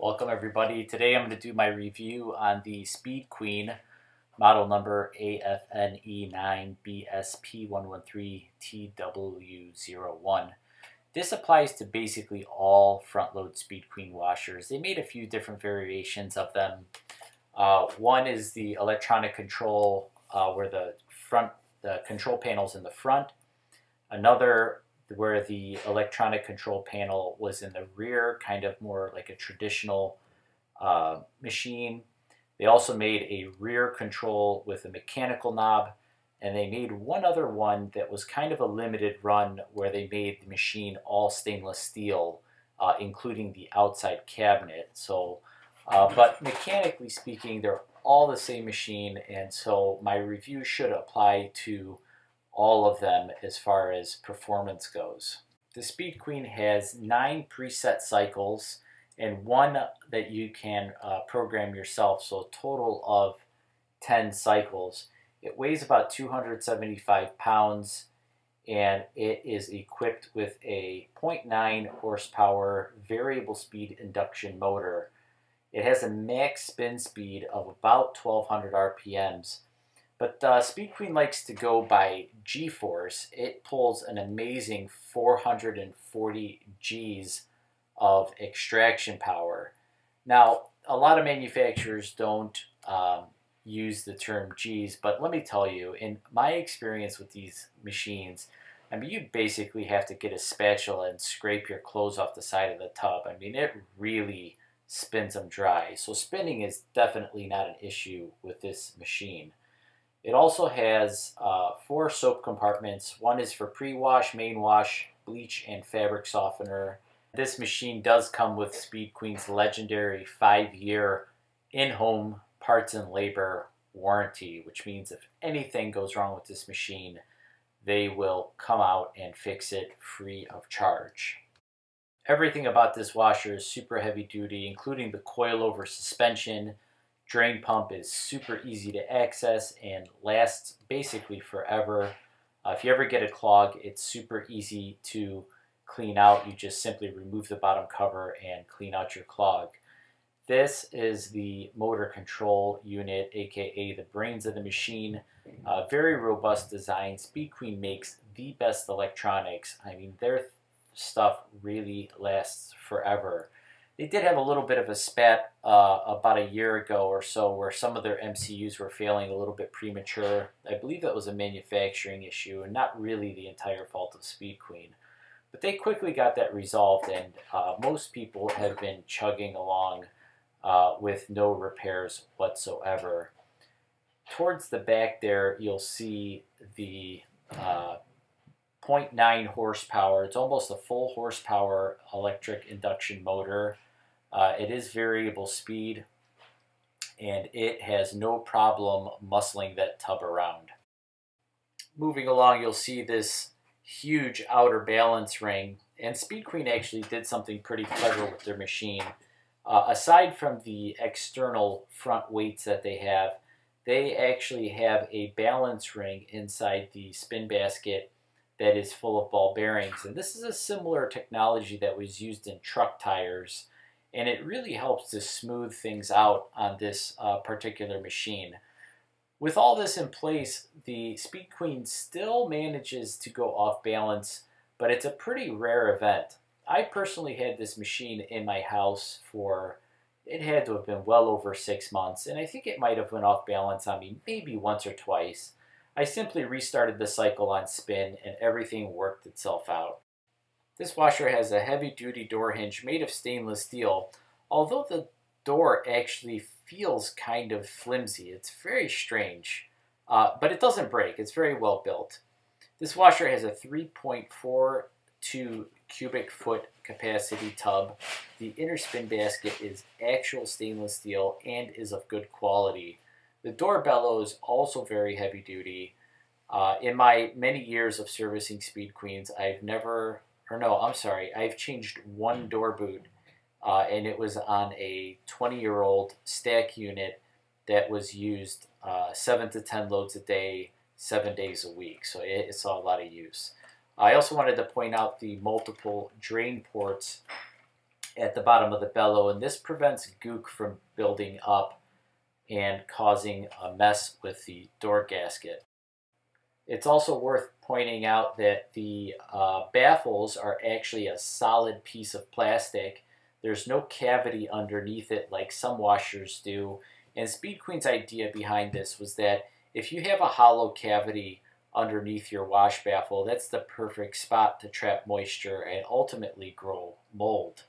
Welcome everybody. Today I'm going to do my review on the Speed Queen model number AFNE9BSP113TW01. This applies to basically all front load Speed Queen washers. They made a few different variations of them. Uh, one is the electronic control uh, where the front the control panels in the front. Another where the electronic control panel was in the rear, kind of more like a traditional uh, machine. They also made a rear control with a mechanical knob, and they made one other one that was kind of a limited run where they made the machine all stainless steel, uh, including the outside cabinet. So, uh, but mechanically speaking, they're all the same machine, and so my review should apply to all of them as far as performance goes. The Speed Queen has nine preset cycles and one that you can uh, program yourself, so a total of 10 cycles. It weighs about 275 pounds and it is equipped with a 0.9 horsepower variable speed induction motor. It has a max spin speed of about 1200 RPMs but uh, Speed Queen likes to go by G-force. It pulls an amazing 440 Gs of extraction power. Now, a lot of manufacturers don't um, use the term Gs, but let me tell you, in my experience with these machines, I mean, you basically have to get a spatula and scrape your clothes off the side of the tub. I mean, it really spins them dry. So spinning is definitely not an issue with this machine. It also has uh, four soap compartments. One is for pre-wash, main wash, bleach, and fabric softener. This machine does come with Speed Queen's legendary five-year in-home parts and labor warranty, which means if anything goes wrong with this machine, they will come out and fix it free of charge. Everything about this washer is super heavy duty, including the coilover suspension, Drain pump is super easy to access and lasts basically forever. Uh, if you ever get a clog, it's super easy to clean out. You just simply remove the bottom cover and clean out your clog. This is the motor control unit, aka the brains of the machine. Uh, very robust design. Speed Queen makes the best electronics. I mean, their stuff really lasts forever. They did have a little bit of a spat uh, about a year ago or so where some of their MCUs were failing a little bit premature. I believe that was a manufacturing issue and not really the entire fault of Speed Queen. But they quickly got that resolved and uh, most people have been chugging along uh, with no repairs whatsoever. Towards the back there, you'll see the uh, 0.9 horsepower. It's almost a full horsepower electric induction motor. Uh, it is variable speed and it has no problem muscling that tub around. Moving along, you'll see this huge outer balance ring. And Speed Queen actually did something pretty clever with their machine. Uh, aside from the external front weights that they have, they actually have a balance ring inside the spin basket that is full of ball bearings. And this is a similar technology that was used in truck tires and it really helps to smooth things out on this uh, particular machine. With all this in place, the Speed Queen still manages to go off balance, but it's a pretty rare event. I personally had this machine in my house for, it had to have been well over six months, and I think it might have went off balance on me maybe once or twice. I simply restarted the cycle on spin and everything worked itself out. This washer has a heavy duty door hinge made of stainless steel, although the door actually feels kind of flimsy. It's very strange, uh, but it doesn't break. It's very well built. This washer has a 3.42 cubic foot capacity tub. The inner spin basket is actual stainless steel and is of good quality. The door bellow is also very heavy duty. Uh, in my many years of servicing Speed Queens, I've never or no, I'm sorry, I've changed one door boot, uh, and it was on a 20 year old stack unit that was used uh, seven to 10 loads a day, seven days a week. So it, it saw a lot of use. I also wanted to point out the multiple drain ports at the bottom of the bellow, and this prevents gook from building up and causing a mess with the door gasket. It's also worth pointing out that the uh, baffles are actually a solid piece of plastic. There's no cavity underneath it like some washers do. And Speed Queen's idea behind this was that if you have a hollow cavity underneath your wash baffle, that's the perfect spot to trap moisture and ultimately grow mold.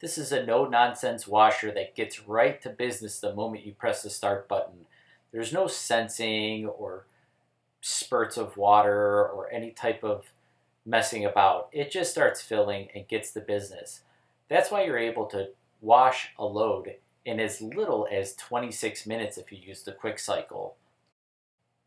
This is a no-nonsense washer that gets right to business the moment you press the start button. There's no sensing or spurts of water or any type of messing about. It just starts filling and gets the business. That's why you're able to wash a load in as little as 26 minutes if you use the quick cycle.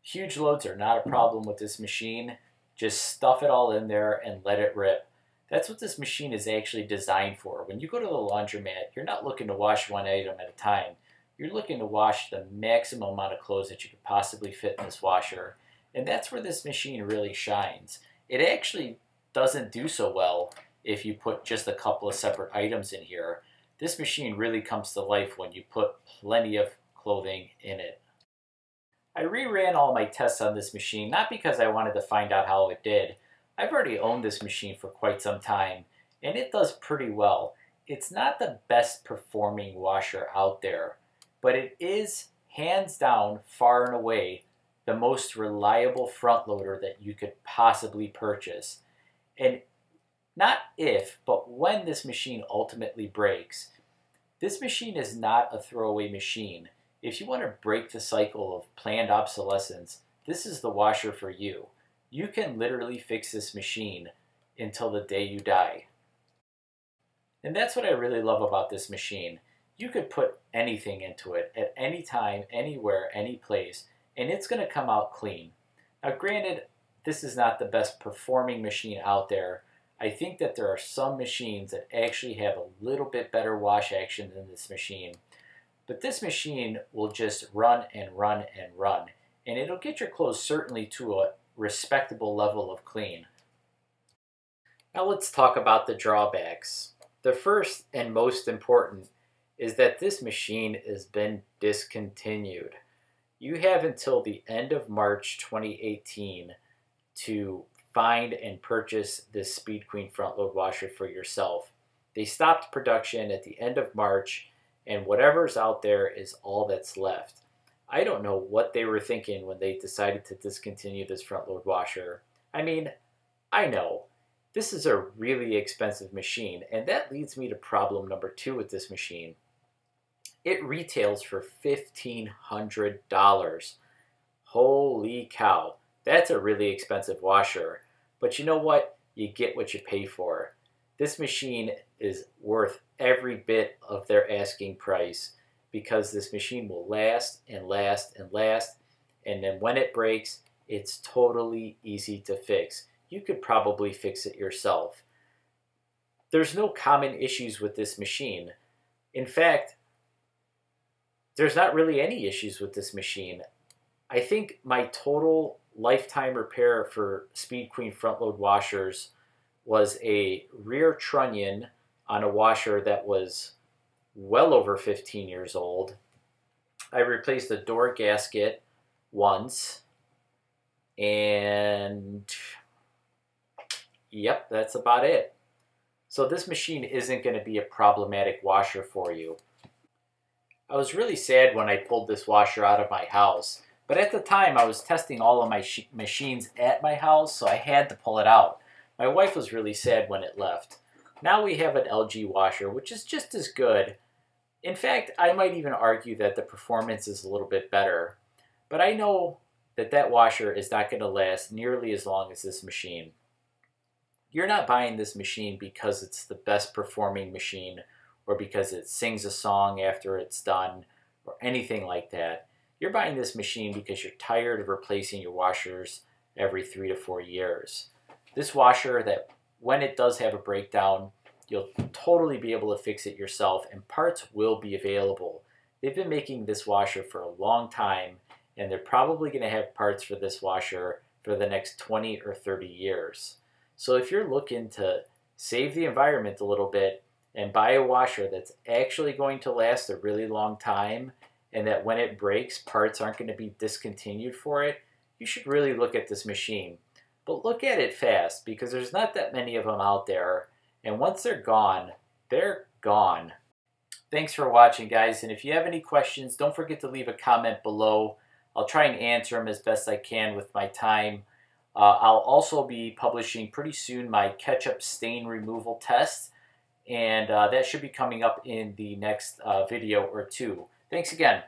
Huge loads are not a problem with this machine. Just stuff it all in there and let it rip. That's what this machine is actually designed for. When you go to the laundromat, you're not looking to wash one item at a time. You're looking to wash the maximum amount of clothes that you could possibly fit in this washer. And that's where this machine really shines. It actually doesn't do so well if you put just a couple of separate items in here. This machine really comes to life when you put plenty of clothing in it. I reran all my tests on this machine, not because I wanted to find out how it did. I've already owned this machine for quite some time, and it does pretty well. It's not the best performing washer out there, but it is hands down, far and away, the most reliable front loader that you could possibly purchase. And not if, but when this machine ultimately breaks. This machine is not a throwaway machine. If you want to break the cycle of planned obsolescence, this is the washer for you. You can literally fix this machine until the day you die. And that's what I really love about this machine. You could put anything into it at any time, anywhere, any place, and it's going to come out clean. Now granted, this is not the best performing machine out there. I think that there are some machines that actually have a little bit better wash action than this machine. But this machine will just run and run and run. And it'll get your clothes certainly to a respectable level of clean. Now let's talk about the drawbacks. The first and most important is that this machine has been discontinued you have until the end of March 2018 to find and purchase this Speed Queen front load washer for yourself. They stopped production at the end of March, and whatever's out there is all that's left. I don't know what they were thinking when they decided to discontinue this front load washer. I mean, I know. This is a really expensive machine, and that leads me to problem number two with this machine. It retails for $1,500. Holy cow. That's a really expensive washer. But you know what? You get what you pay for. This machine is worth every bit of their asking price because this machine will last and last and last. And then when it breaks, it's totally easy to fix. You could probably fix it yourself. There's no common issues with this machine. In fact, there's not really any issues with this machine. I think my total lifetime repair for Speed Queen front load washers was a rear trunnion on a washer that was well over 15 years old. I replaced the door gasket once and yep, that's about it. So this machine isn't going to be a problematic washer for you. I was really sad when I pulled this washer out of my house, but at the time I was testing all of my machines at my house, so I had to pull it out. My wife was really sad when it left. Now we have an LG washer, which is just as good. In fact, I might even argue that the performance is a little bit better. But I know that that washer is not going to last nearly as long as this machine. You're not buying this machine because it's the best performing machine or because it sings a song after it's done or anything like that. You're buying this machine because you're tired of replacing your washers every three to four years. This washer that when it does have a breakdown, you'll totally be able to fix it yourself and parts will be available. They've been making this washer for a long time and they're probably going to have parts for this washer for the next 20 or 30 years. So if you're looking to save the environment a little bit and buy a washer that's actually going to last a really long time and that when it breaks, parts aren't going to be discontinued for it, you should really look at this machine. But look at it fast because there's not that many of them out there. And once they're gone, they're gone. Thanks for watching, guys. And if you have any questions, don't forget to leave a comment below. I'll try and answer them as best I can with my time. Uh, I'll also be publishing pretty soon my ketchup stain removal test. And uh, that should be coming up in the next uh, video or two. Thanks again.